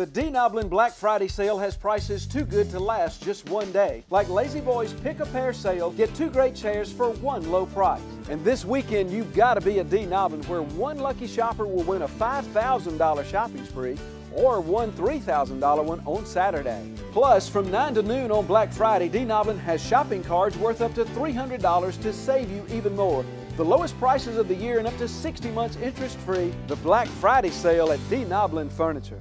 The D Noblin Black Friday sale has prices too good to last just one day. Like La-Z-Boy's Pick a Pair sale, get two great chairs for one low price. And this weekend, you've got to be at D Noblin where one lucky shopper will win a $5,000 shopping spree or one $3,000 one on Saturday. Plus, from 9 to noon on Black Friday, D Noblin has shopping cards worth up to $300 to save you even more. The lowest prices of the year and up to 60 months interest free. The Black Friday sale at D Noblin Furniture.